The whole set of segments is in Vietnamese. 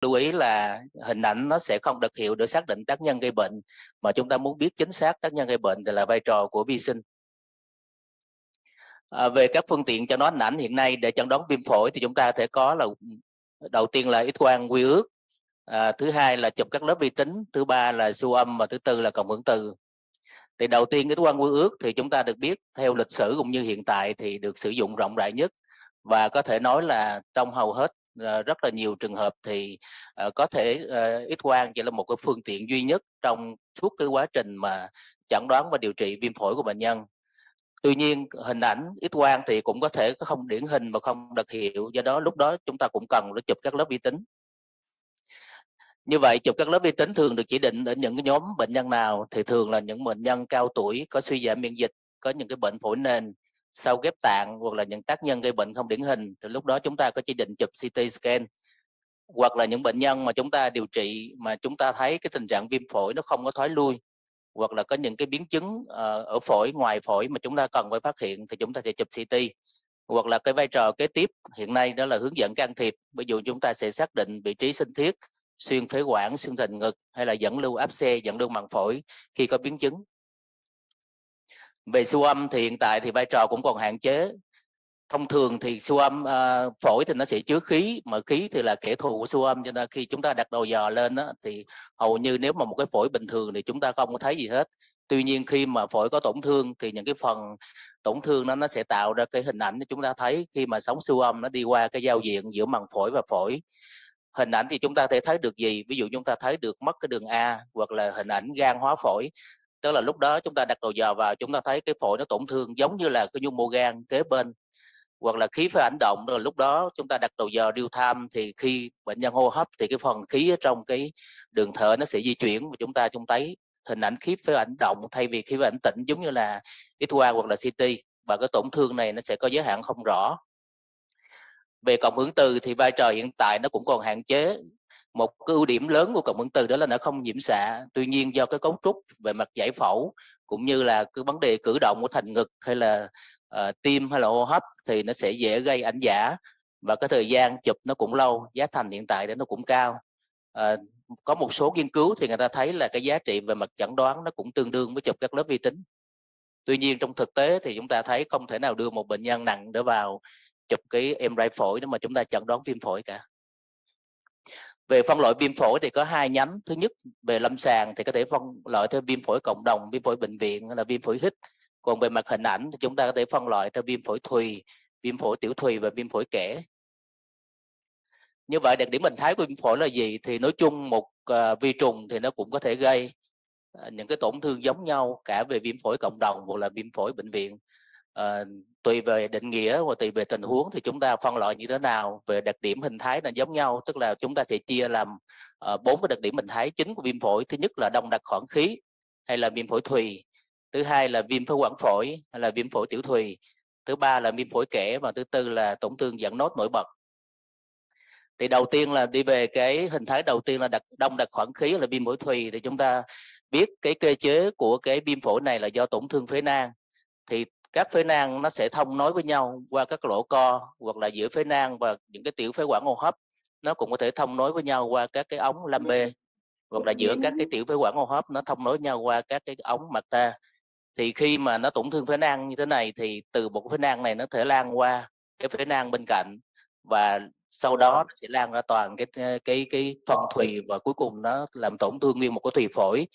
lưu ý là hình ảnh nó sẽ không đặc hiệu để xác định tác nhân gây bệnh mà chúng ta muốn biết chính xác tác nhân gây bệnh thì là vai trò của vi sinh. À, về các phương tiện cho nó hình ảnh hiện nay để chẩn đoán viêm phổi thì chúng ta thể có là đầu tiên là ít quang quy ước à, thứ hai là chụp các lớp vi tính thứ ba là siêu âm và thứ tư là cộng hưởng từ. Thì đầu tiên cái quang quy ước thì chúng ta được biết theo lịch sử cũng như hiện tại thì được sử dụng rộng rãi nhất và có thể nói là trong hầu hết Ờ, rất là nhiều trường hợp thì ờ, có thể ờ, x quang chỉ là một cái phương tiện duy nhất trong suốt cái quá trình mà chẩn đoán và điều trị viêm phổi của bệnh nhân. Tuy nhiên, hình ảnh x quang thì cũng có thể không điển hình và không đặc hiệu, do đó lúc đó chúng ta cũng cần để chụp các lớp vi tính. Như vậy, chụp các lớp vi tính thường được chỉ định ở những cái nhóm bệnh nhân nào thì thường là những bệnh nhân cao tuổi, có suy giảm miễn dịch, có những cái bệnh phổi nền sau ghép tạng hoặc là những tác nhân gây bệnh không điển hình, thì lúc đó chúng ta có chỉ định chụp CT scan. Hoặc là những bệnh nhân mà chúng ta điều trị mà chúng ta thấy cái tình trạng viêm phổi nó không có thoái lui, hoặc là có những cái biến chứng ờ, ở phổi, ngoài phổi mà chúng ta cần phải phát hiện thì chúng ta sẽ chụp CT hoặc là cái vai trò kế tiếp hiện nay đó là hướng dẫn can thiệp. Ví dụ chúng ta sẽ xác định vị trí sinh thiết, xuyên phế quản, xuyên thành ngực hay là dẫn lưu áp xe, dẫn lưu màng phổi khi có biến chứng về siêu âm thì hiện tại thì vai trò cũng còn hạn chế. Thông thường thì siêu âm uh, phổi thì nó sẽ chứa khí mà khí thì là kẻ thù của siêu âm cho nên khi chúng ta đặt đầu dò lên đó, thì hầu như nếu mà một cái phổi bình thường thì chúng ta không có thấy gì hết. Tuy nhiên khi mà phổi có tổn thương thì những cái phần tổn thương nó nó sẽ tạo ra cái hình ảnh chúng ta thấy khi mà sóng siêu âm nó đi qua cái giao diện giữa màng phổi và phổi. Hình ảnh thì chúng ta thể thấy được gì? Ví dụ chúng ta thấy được mất cái đường A hoặc là hình ảnh gan hóa phổi tức là lúc đó chúng ta đặt đầu giờ vào chúng ta thấy cái phổi nó tổn thương giống như là cái nhu mô gan kế bên, hoặc là khí phải ảnh động. Rồi lúc đó chúng ta đặt đầu giờ real time thì khi bệnh nhân hô hấp thì cái phần khí ở trong cái đường thở nó sẽ di chuyển và chúng ta chúng thấy hình ảnh khí phải ảnh động thay vì khí phải ảnh tĩnh giống như là x quang hoặc là CT và cái tổn thương này nó sẽ có giới hạn không rõ. Về cộng hưởng từ thì vai trò hiện tại nó cũng còn hạn chế một cái ưu điểm lớn của cộng hưởng từ đó là nó không nhiễm xạ. Tuy nhiên do cái cấu trúc về mặt giải phẫu cũng như là cái vấn đề cử động của thành ngực hay là uh, tim hay là hô hấp thì nó sẽ dễ gây ảnh giả và cái thời gian chụp nó cũng lâu giá thành hiện tại đó nó cũng cao. Uh, có một số nghiên cứu thì người ta thấy là cái giá trị về mặt chẩn đoán nó cũng tương đương với chụp các lớp vi tính. Tuy nhiên trong thực tế thì chúng ta thấy không thể nào đưa một bệnh nhân nặng để vào chụp cái MRI phổi để mà chúng ta chẩn đoán viêm phổi cả về phân loại viêm phổi thì có hai nhánh thứ nhất về lâm sàng thì có thể phân loại theo viêm phổi cộng đồng viêm phổi bệnh viện hay là viêm phổi hít còn về mặt hình ảnh thì chúng ta có thể phân loại theo viêm phổi thùy viêm phổi tiểu thùy và viêm phổi kẽ như vậy đặc điểm hình thái của viêm phổi là gì thì nói chung một uh, vi trùng thì nó cũng có thể gây uh, những cái tổn thương giống nhau cả về viêm phổi cộng đồng hoặc là viêm phổi bệnh viện uh, tùy về định nghĩa và tùy về tình huống thì chúng ta phân loại như thế nào về đặc điểm hình thái là giống nhau tức là chúng ta sẽ chia làm uh, bốn cái đặc điểm hình thái chính của viêm phổi. Thứ nhất là đông đặc khoảng khí hay là viêm phổi thùy. Thứ hai là viêm phế quản phổi hay là viêm phổi tiểu thùy. Thứ ba là viêm phổi kẽ và thứ tư là tổn thương dẫn nốt nổi bật. Thì đầu tiên là đi về cái hình thái đầu tiên là đặc đông đặc khoảng khí là viêm phổi thùy. Thì chúng ta biết cái cơ chế của cái viêm phổi này là do tổn thương phế nang. Thì các phế nang nó sẽ thông nối với nhau qua các lỗ co hoặc là giữa phế nang và những cái tiểu phế quản hô hấp. Nó cũng có thể thông nối với nhau qua các cái ống lam bê hoặc là giữa các cái tiểu phế quản hô hấp, nó thông nối nhau qua các cái ống mặt ta. Thì khi mà nó tổn thương phế nang như thế này thì từ một phế nang này nó thể lan qua cái phế nang bên cạnh và sau đó nó sẽ lan ra toàn cái ờ, cái cái phần thùy và cuối cùng nó làm tổn thương nguyên một cái thùy phổi.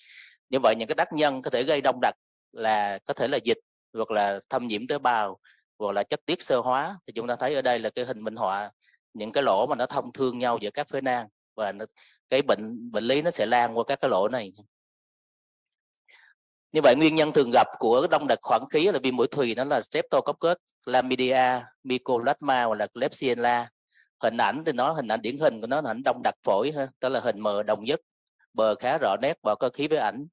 Như vậy những cái tác nhân có thể gây đông đặc là có thể là dịch hoặc là thâm nhiễm tế bào hoặc là chất tiết sơ hóa thì chúng ta thấy ở đây là cái hình minh họa những cái lỗ mà nó thông thương nhau giữa các phế nang và nó, cái bệnh bệnh lý nó sẽ lan qua các cái lỗ này như vậy nguyên nhân thường gặp của đông đặc khoảng khí là viêm mũi thùy nó là Streptococcus chlamydia, Mycoplasma hoặc là Klebsiella. Hình ảnh thì nó hình ảnh điển hình của nó là hình đông đặc phổi ha, tức là hình mờ đồng nhất, bờ khá rõ nét và có khí với ảnh.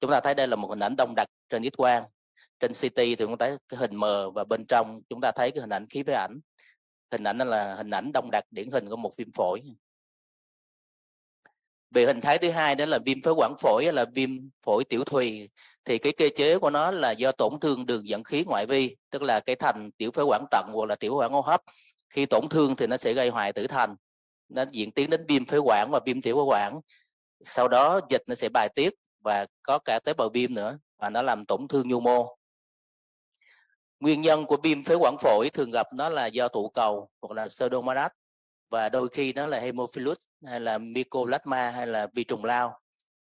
Chúng ta thấy đây là một hình ảnh đông đặc trên ít quang trên CT thì chúng ta thấy cái hình mờ và bên trong chúng ta thấy cái hình ảnh khí với ảnh. Hình ảnh đó là hình ảnh đông đặc, điển hình của một viêm phổi. Về hình thái thứ hai đó là viêm phế quản phổi, là viêm phổi tiểu thùy. Thì cái cơ chế của nó là do tổn thương đường dẫn khí ngoại vi, tức là cái thành tiểu phế quản tận hoặc là tiểu phế quản hô hấp. Khi tổn thương thì nó sẽ gây hoại tử thành, nó diễn tiến đến viêm phế quản và viêm tiểu phế quản. Sau đó dịch nó sẽ bài tiết và có cả tế bào viêm nữa và nó làm tổn thương nhu mô nguyên nhân của viêm phế quản phổi thường gặp nó là do tụ cầu hoặc là pseudomonas và đôi khi nó là hemophilus hay là mycoplasma hay là vi trùng lao.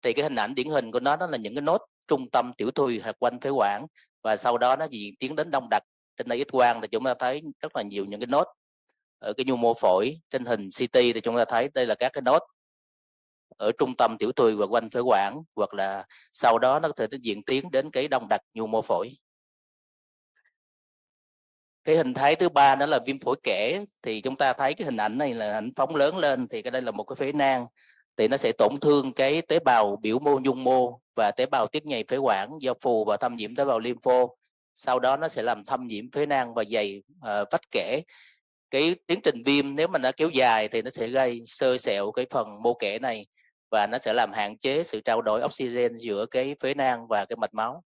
Thì cái hình ảnh điển hình của nó đó là những cái nốt trung tâm tiểu thùy hoặc quanh phế quản và sau đó nó diễn tiến đến đông đặc. Trên đây ít quang thì chúng ta thấy rất là nhiều những cái nốt ở cái nhu mô phổi trên hình CT thì chúng ta thấy đây là các cái nốt ở trung tâm tiểu tùy và quanh phế quản hoặc là sau đó nó có thể diễn tiến đến cái đông đặc nhu mô phổi cái hình thái thứ ba đó là viêm phổi kẽ thì chúng ta thấy cái hình ảnh này là ảnh phóng lớn lên. Thì cái đây là một cái phế nang. Thì nó sẽ tổn thương cái tế bào biểu mô nhung mô và tế bào tiết nhầy phế quản do phù và thâm nhiễm tế bào lympho. Sau đó nó sẽ làm thâm nhiễm phế nang và dày uh, vách kẽ cái tiến trình viêm nếu mà nó kéo dài thì nó sẽ gây sơ sẹo cái phần mô kẽ này và nó sẽ làm hạn chế sự trao đổi oxygen giữa cái phế nang và cái mạch máu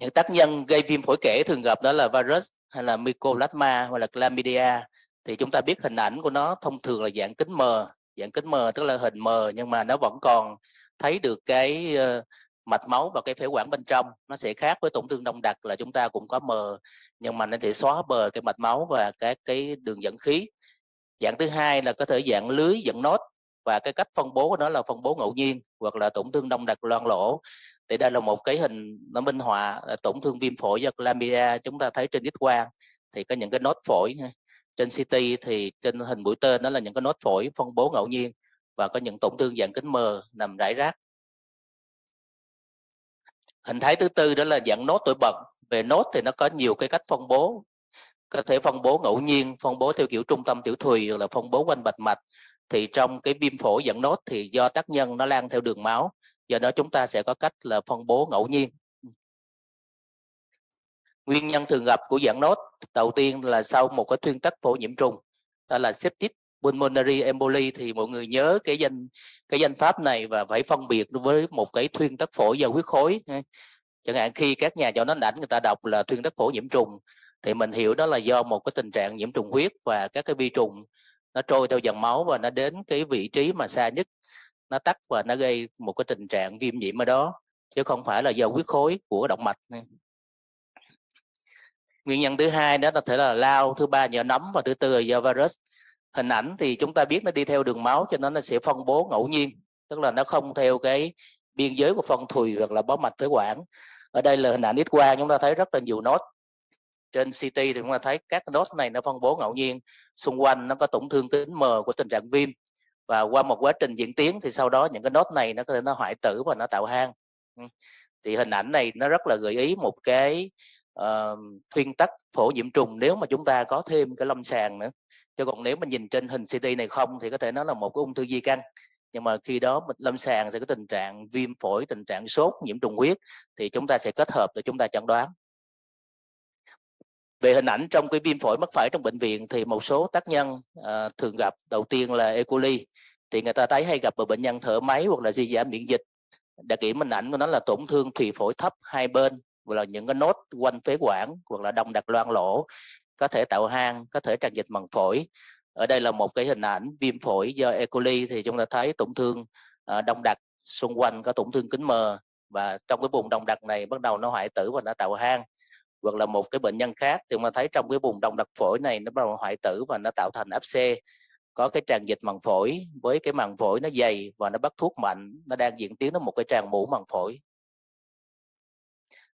những tác nhân gây viêm phổi kể thường gặp đó là virus hay là mycoplasma hoặc là chlamydia. Thì chúng ta biết hình ảnh của nó thông thường là dạng kính mờ. Dạng kính mờ tức là hình mờ, nhưng mà nó vẫn còn thấy được cái ờ, mạch máu và cái phế quản bên trong. Nó sẽ khác với tổn thương đông đặc là chúng ta cũng có mờ, nhưng mà nó sẽ xóa bờ cái mạch máu và các cái đường dẫn khí. Dạng thứ hai là có thể dạng lưới dẫn nốt và cái cách phân bố của nó là phân bố ngẫu nhiên hoặc là tổn thương đông đặc loang lỗ thì đây là một cái hình nó minh họa à, tổn thương viêm phổi do chlamydia chúng ta thấy trên x quang. Thì có những cái nốt phổi trên CT thì trên hình mũi tên đó là những cái nốt phổi phân bố ngẫu nhiên và có những tổn thương dạng kính mờ nằm rải rác. Hình thái thứ tư đó là dạng nốt tuổi bật về nốt thì nó có nhiều cái cách phân bố, có thể phân bố ngẫu nhiên, phân bố theo kiểu trung tâm tiểu thùy hoặc là phân bố quanh bạch mạch. Thì trong cái viêm phổi dẫn nốt thì do tác nhân nó lan theo đường máu do đó chúng ta sẽ có cách là phân bố ngẫu nhiên. Nguyên nhân thường gặp của dạng nốt, đầu tiên là sau một cái thuyên tắc phổi nhiễm trùng, đó là septic pulmonary emboli, thì mọi người nhớ cái danh cái danh pháp này và phải phân biệt với một cái thuyên tắc phổi do huyết khối chẳng hạn khi các nhà cho nó ảnh người ta đọc là thuyên tắc phổi nhiễm trùng, thì mình hiểu đó là do một cái tình trạng nhiễm trùng huyết và các cái vi trùng nó trôi theo dòng máu và nó đến cái vị trí mà xa nhất nó tắt và nó gây một cái tình trạng viêm nhiễm ở đó chứ không phải là do huyết khối của động mạch nguyên nhân thứ hai đó có thể là lao thứ ba do nấm và thứ tư là do virus. Hình ảnh thì chúng ta biết nó đi theo đường máu cho nên nó sẽ phân bố ngẫu nhiên tức là nó không theo cái biên giới của phân thùy hoặc là bó mạch phế quản. Ở đây là hình ảnh x quang chúng ta thấy rất là nhiều nốt. Trên CT thì chúng ta thấy các nốt này nó phân bố ngẫu nhiên xung quanh nó có tổn thương tính mờ của tình trạng viêm và qua một quá trình diễn tiến thì sau đó những cái nốt này nó có thể nó hoại tử và nó tạo hang. Ừ. Thì hình ảnh này nó rất là gợi ý một cái ờ, uh, thuyên tắc phổ nhiễm trùng nếu mà chúng ta có thêm cái lâm sàng nữa. Chứ còn nếu mình nhìn trên hình CT này không thì có thể nó là một cái ung thư di căn. Nhưng mà khi đó lâm sàng sẽ có tình trạng viêm phổi tình trạng sốt nhiễm trùng huyết thì chúng ta sẽ kết hợp để chúng ta chẩn đoán về hình ảnh trong cái viêm phổi mắc phải trong bệnh viện thì một số tác nhân à, thường gặp đầu tiên là E. coli thì người ta thấy hay gặp ở bệnh nhân thở máy hoặc là suy giảm miễn dịch đặc điểm hình ảnh của nó là tổn thương thùy phổi thấp hai bên hoặc là những cái nốt quanh phế quản hoặc là đông đặc loang lỗ có thể tạo hang có thể tràn dịch màng phổi ở đây là một cái hình ảnh viêm phổi do E. coli thì chúng ta thấy tổn thương à, đông đặc xung quanh có tổn thương kính mờ và trong cái vùng đông đặc này bắt đầu nó hoại tử và nó tạo hang hoặc là một cái bệnh nhân khác thì mà thấy trong cái vùng đông đặc phổi này nó bắt đầu hoại tử và nó tạo thành áp xe có cái tràn dịch màng phổi, với cái màng phổi nó dày và nó bắt thuốc mạnh, nó đang diễn tiến đến một cái tràn mũ màng phổi.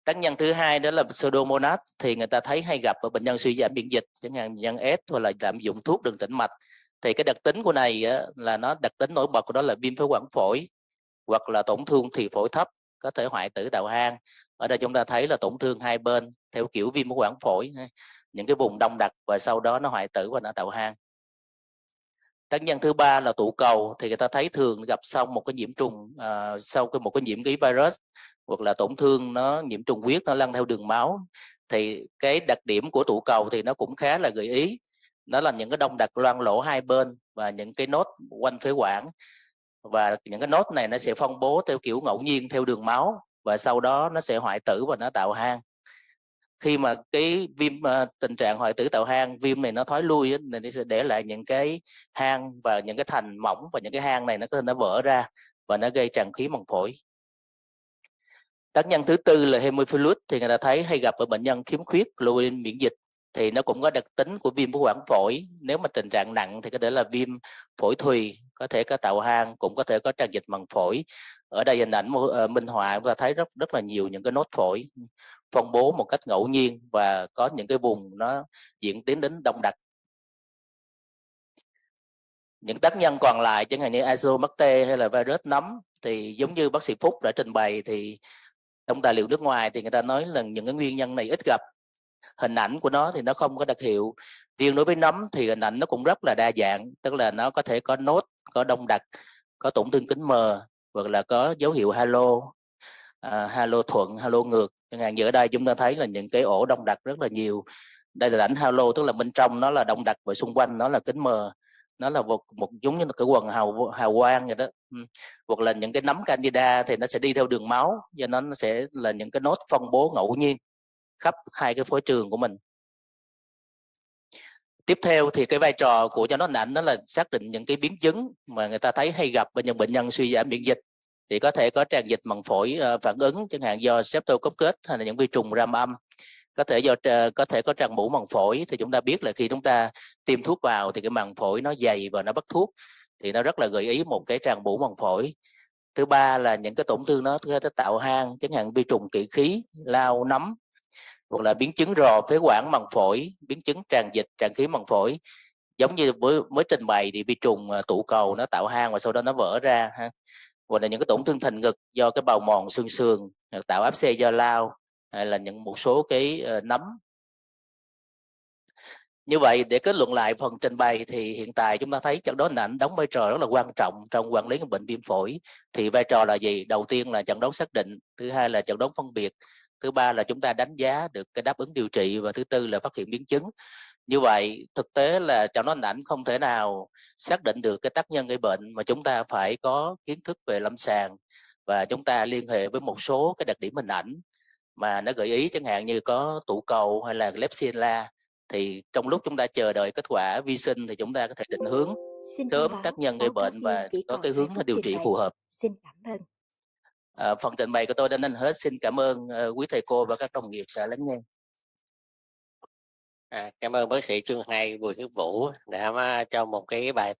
Tác nhân thứ hai đó là pseudomonas, thì người ta thấy hay gặp ở bệnh nhân suy giảm miễn dịch, chẳng hạn nhân S hoặc là lạm dụng thuốc đường tĩnh mạch. Thì cái đặc tính của này là nó đặc tính nổi bật của đó là viêm phế quản phổi hoặc là tổn thương thì phổi thấp có thể hoại tử tạo hang. Ở đây chúng ta thấy là tổn thương hai bên theo kiểu viêm phế quản phổi những cái vùng đông đặc và sau đó nó hoại tử và nó tạo hang. Tác nhân thứ ba là tụ cầu thì người ta thấy thường gặp sau một cái nhiễm trùng à, sau cái một cái nhiễm cái virus hoặc là tổn thương nó nhiễm trùng huyết nó lăn theo đường máu. Thì cái đặc điểm của tụ cầu thì nó cũng khá là gợi ý. Nó là những cái đông đặc loang lỗ hai bên và những cái nốt quanh phế quản và những cái nốt này nó sẽ phân bố theo kiểu ngẫu nhiên theo đường máu và sau đó nó sẽ hoại tử và nó tạo hang. Khi mà cái viêm uh, tình trạng hoại tử tạo hang viêm này nó thoái lui thì nó sẽ để lại những cái hang và những cái thành mỏng và những cái hang này nó có thể nó vỡ ra và nó gây tràn khí màng phổi. Tác nhân thứ tư là hemophilus thì người ta thấy hay gặp ở bệnh nhân khiếm khuyết globulin miễn dịch thì nó cũng có đặc tính của viêm phế quản phổi. Nếu mà tình trạng nặng thì có thể là viêm phổi thùy, có thể có tạo hang, cũng có thể có tràn dịch màng phổi. Ở đây hình ảnh ờ, minh họa chúng ta thấy rất rất là nhiều những cái nốt phổi phân bố một cách ngẫu nhiên và có những cái vùng nó diễn tiến đến đông đặc. Những tác nhân còn lại chẳng hạn như isomacte hay là virus nấm thì giống như bác sĩ Phúc đã trình bày thì trong tài liệu nước ngoài thì người ta nói là những cái nguyên nhân này ít gặp hình ảnh của nó thì nó không có đặc hiệu. Riêng đối với nấm thì hình ảnh nó cũng rất là đa dạng tức là nó có thể có nốt có đông đặc có tổn thương kính mờ hoặc là có dấu hiệu halo uh, halo thuận halo ngược. Chẳng hạn như ở đây chúng ta thấy là những cái ổ đông đặc rất là nhiều. Đây là ảnh halo tức là bên trong nó là đông đặc và xung quanh nó là kính mờ. Nó là một một giống như là cái quần hào hào quang vậy đó. Hoặc là những cái nấm candida thì nó sẽ đi theo đường máu do nó sẽ là những cái nốt phân bố ngẫu nhiên khắp hai cái phối trường của mình. Tiếp theo thì cái vai trò của cho nó ảnh đó là xác định những cái biến chứng mà người ta thấy hay gặp ở những bệnh nhân suy giảm miễn dịch. Thì có thể có tràn dịch màng phổi ờ, phản ứng chẳng hạn do streptococcus hay là những vi trùng ram âm. Có thể do ờ, có thể có tràn mũ màng phổi thì chúng ta biết là khi chúng ta tiêm thuốc vào thì cái màng phổi nó dày và nó bắt thuốc thì nó rất là gợi ý một cái tràn mũ màng phổi. Thứ ba là những cái tổn thương nó có thể tạo hang, chẳng hạn vi trùng kỵ khí, lao, nấm hoặc là biến chứng rò phế quản màng phổi biến chứng tràn dịch tràn khí màng phổi. Giống như mới mới trình bày thì vi trùng à, tụ cầu nó tạo hang và sau đó nó vỡ ra ha. Hoặc là những cái tổn thương thành ngực do cái bào mòn xương sườn à, tạo áp xe do lao hay là những một số cái uh, nấm. Như vậy để kết luận lại phần trình bày thì hiện tại chúng ta thấy chẩn đoán hình ảnh đóng vai trò rất là quan trọng trong quản lý bệnh viêm phổi. Thì vai trò là gì? Đầu tiên là chẩn đoán xác định thứ hai là chẩn đoán phân biệt thứ ba là chúng ta đánh giá được cái đáp ứng điều trị và thứ tư là phát hiện biến chứng như vậy thực tế là chẩn đoán hình ảnh không thể nào xác định được cái tác nhân gây bệnh mà chúng ta phải có kiến thức về lâm sàng và chúng ta liên hệ với một số cái đặc điểm hình ảnh mà nó gợi ý chẳng hạn như có tụ cầu hay là Klebsiella thì trong lúc chúng ta chờ đợi kết quả vi sinh thì chúng ta có thể định hướng sớm tác nhân gây bệnh và có cái hướng điều trị phù hợp. Xin cảm ơn. À, phần trình bày của tôi đã nên hết. Xin cảm ơn uh, quý thầy cô và các đồng nghiệp đã lắng nghe. À, cảm ơn bác sĩ Trương Hay Bùi Hiếu Vũ đã cho một cái bài tập